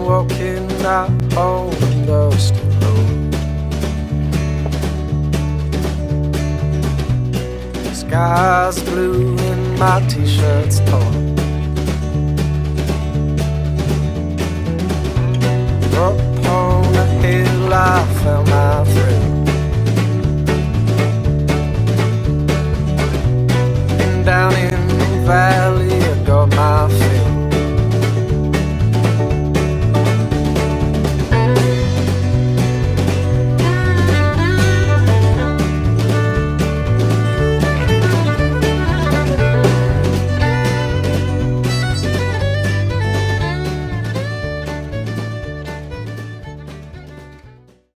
walking that old dusty road. The sky's blue and my t-shirt's torn.